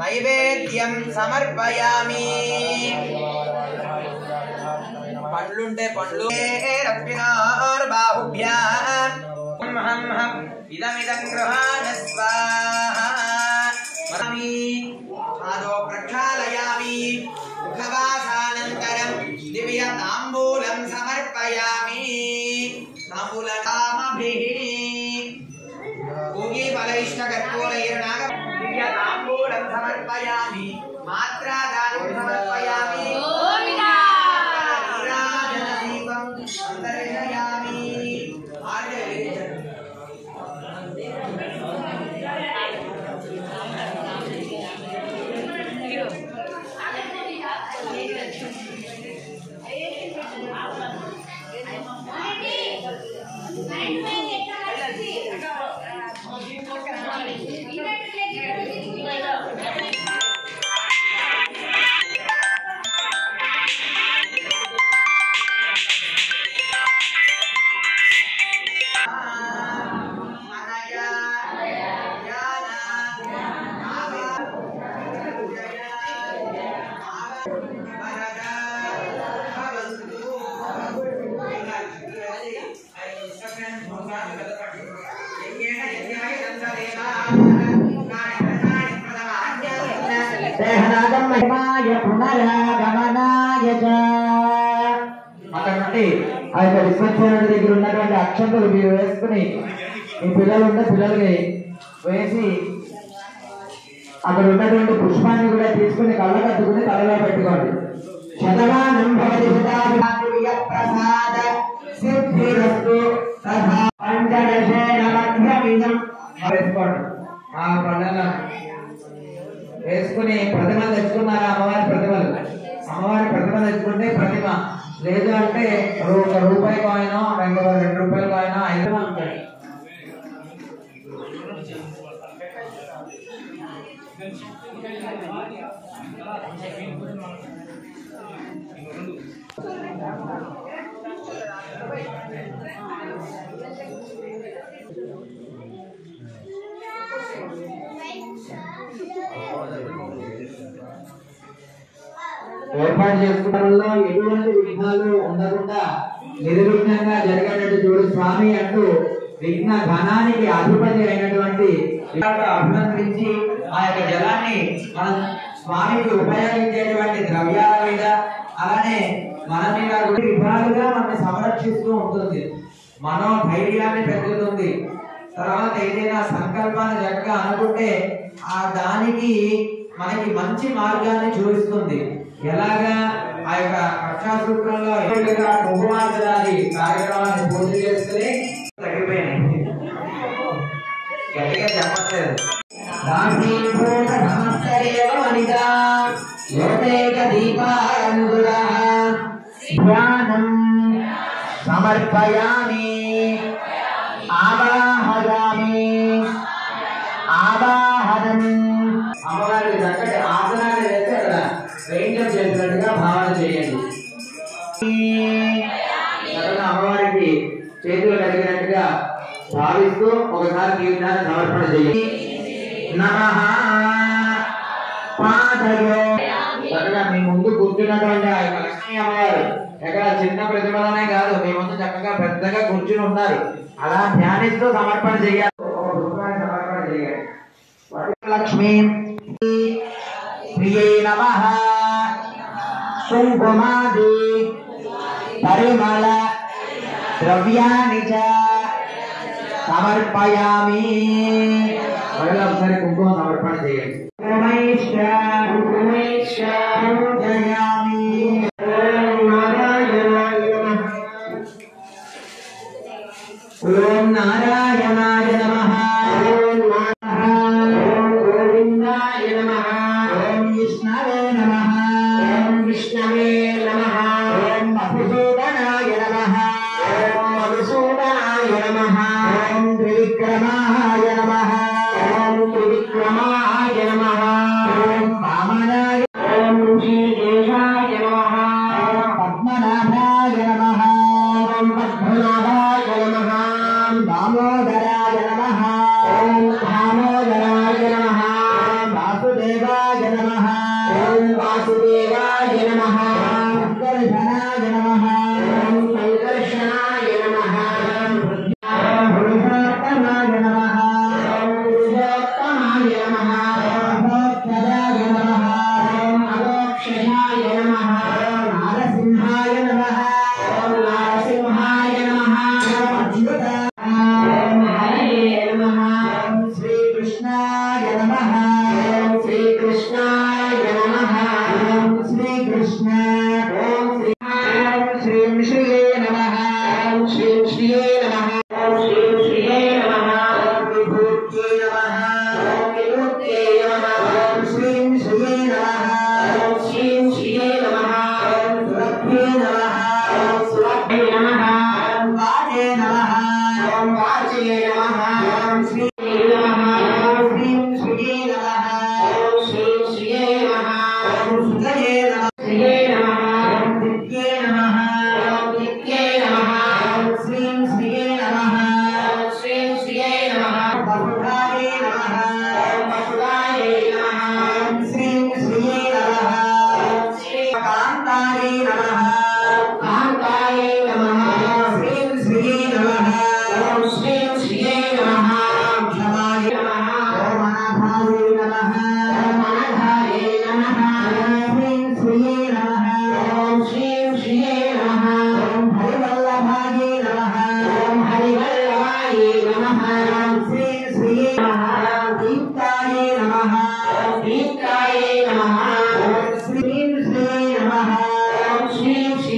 నైవేద్యం సమర్పయామి. పండ్లుంటే పండ్లు బాహుభ్యాం హం ఇదమిదం గృహాణ స్వామి ఆదో ప్రక్షాళయామి ముఖవాసానంతరం దివ్య తాంబూలం సమర్పయామి. పునరాగమనాయ. అక్కడ నుండి ఆ యొక్క విశ్వచేరుడి దగ్గర ఉన్నటువంటి అక్షంతలు మీరు వేసుకుని మీ పిల్లలు ఉంటే పిల్లలకి వేసి అక్కడ ఉన్నటువంటి పుష్పాన్ని కూడా తీసుకుని కళ్ళ కట్టుకుని తలలో పెట్టుకోండి. శతమానం భవతి శతాభిమానుయ ప్రసాద సిద్ధిరస్తు తథా పంచదశేన మధ్యమిదం. వేసుకోండి. ఆ పండుగ వేసుకుని ప్రతిమ తెచ్చుకున్నారా? లేదు అంటే రూ- ఒక రూపాయి కాయిన్ రెండు రెండు రూపాయల కాయిన్ ఐదు ఉంటాయి ఏర్పాటు చేసుకోవడంలో ఎటువంటి విఘ్నాలు ఉండకుండా నిర్విఘ్నంగా జరిగేటట్టు చూడు స్వామి అంటూ విఘ్న ఘనానికి అధిపతి అయినటువంటి అభినందించి ఆ యొక్క జలాన్ని మనం స్వామికి ఉపయోగించేటువంటి ద్రవ్యాల మీద అలానే మన మీద కూడా మనం సంరక్షిస్తూ ఉంటుంది. మనో ధైర్యాన్ని పెంచుతుంది. తర్వాత ఏదైనా సంకల్పాన్ని చక్కగా అనుకుంటే ఆ దానికి మనకి మంచి మార్గాన్ని చూపిస్తుంది. ఎలాగా ఆ యొక్క రక్షాసూత్రంలో ఎదురుగా కుంకుమార్చడాది కార్యక్రమాన్ని పూర్తి చేసుకుని తగ్గిపోయినాయి గట్టిగా చెప్పట్లేదు. రాశీభూత సమస్తరేవ వనిత యోగేక దీపారంగురా ధ్యానం సమర్పయామి భావిస్తూ ఒకసారి జీవితాన్ని సమర్పణ చేయండి నమః. పాదయో చక్కగా మీ ముందు కూర్చున్నటువంటి ఆ యొక్క లక్ష్మీ అమ్మగారు ఎక్కడ చిన్న ప్రతిమలనే కాదు మీ ముందు చక్కగా పెద్దగా కూర్చుని ఉన్నారు. అలా ధ్యానిస్తూ సమర్పణ చేయాలి. సమర్పణ చేయాలి. లక్ష్మీ ప్రియై నమ. కుంకుమాది పరిమళ ద్రవ్యాన్ని చ. సమర్పయామి మళ్ళీ ఒకసారి కుంకుమ సమర్పణ చేయండి त्रिविक्रमाय नमः। ॐ त्रिविक्रमः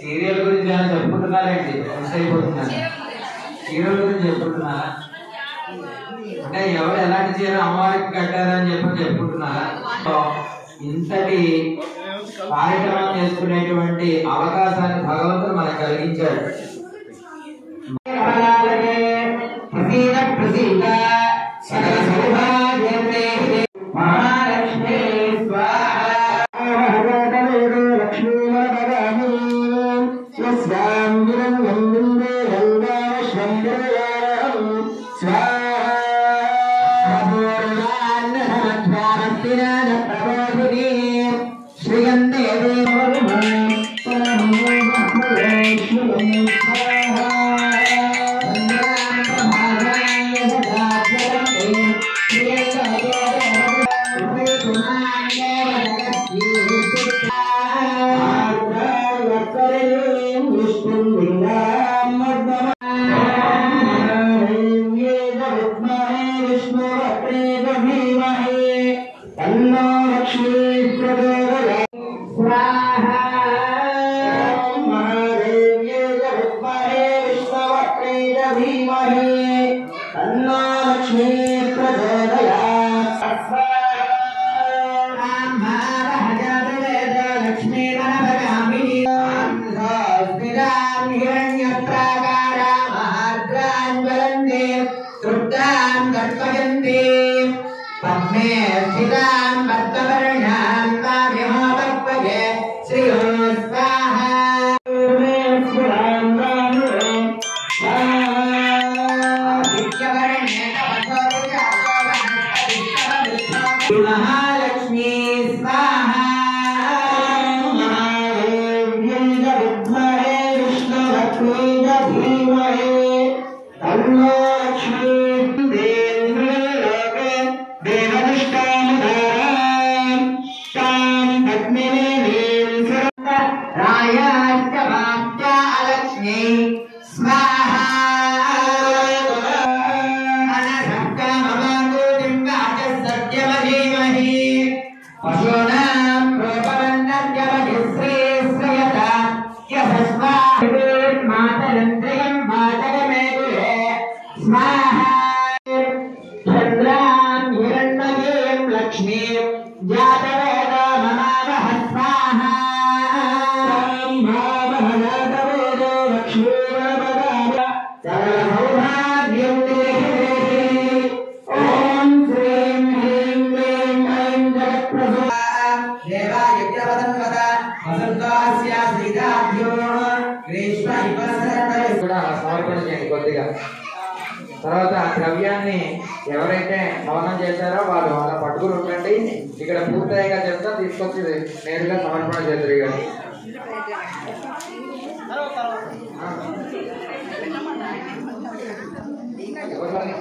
సీరియల్ గురించి ఏమైనా చెప్పుకుంటున్నారండి మిస్ అయిపోతున్నాను. సీరియల్ గురించి చెప్పుకుంటున్నా? అంటే ఎవరు ఎలాంటి చీరలు అమ్మవారికి కట్టారని చెప్పి చెప్పుకుంటున్నా ఇంతటి కార్యక్రమం చేసుకునేటువంటి అవకాశాన్ని భగవంతుడు మనకు కలిగించాడు. Shri Gandhi Devi Parvam, सर्पयन्ते पद्मे स्थितां पद्मवर्णां तामिहो वर्पये श्रियो स्वाहा महालक्ष्मी स्वाहा विद्महे विष्णुलक्ष्मी च धीमहि तन्नो I'm your Prabha. పూర్తయ్యాక చెప్తా తీసుకొచ్చింది నేరుగా సమర్పణ చేద్దరు ఇక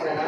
దాదా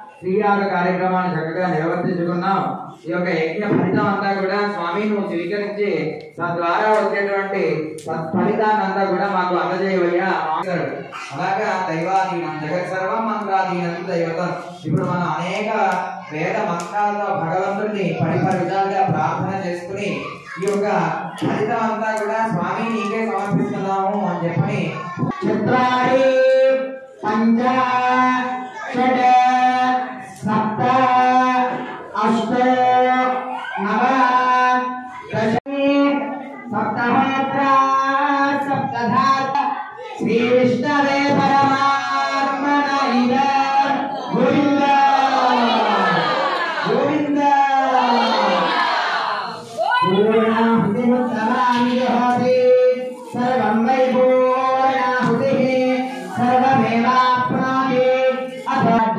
శ్రీయాగ కార్యక్రమాన్ని చక్కగా నిర్వర్తించుకున్నాం. ఈ యొక్క యజ్ఞ ఫలితం అంతా కూడా స్వామి నువ్వు స్వీకరించి తద్వారా వచ్చేటువంటి సత్ఫలితాన్ని అంతా కూడా మాకు అందజేయవయ్యా అలాగా దైవాధీనం జగత్ సర్వం మంత్రాధీనం దైవత. ఇప్పుడు మనం అనేక వేద మంత్రాలతో భగవంతుడిని పరిపరి విధాలుగా ప్రార్థన చేసుకుని ఈ యొక్క ఫలితం అంతా కూడా స్వామి నీకే సమర్పిస్తున్నాము అని చెప్పని. చిత్రాణి పంచ షడ్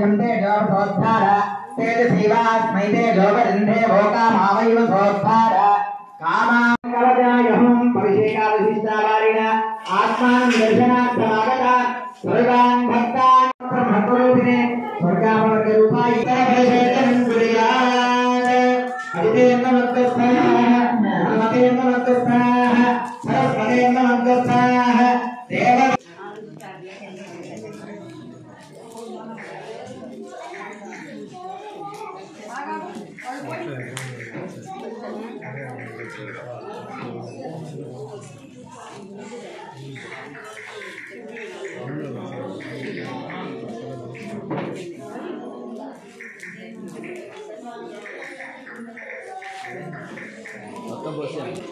అథాజ్యం తేజోభోద్ధార తేజసైవాస్మై తేజోపరింధే భోకామావైవ సోద్ధార. 어떤것 이?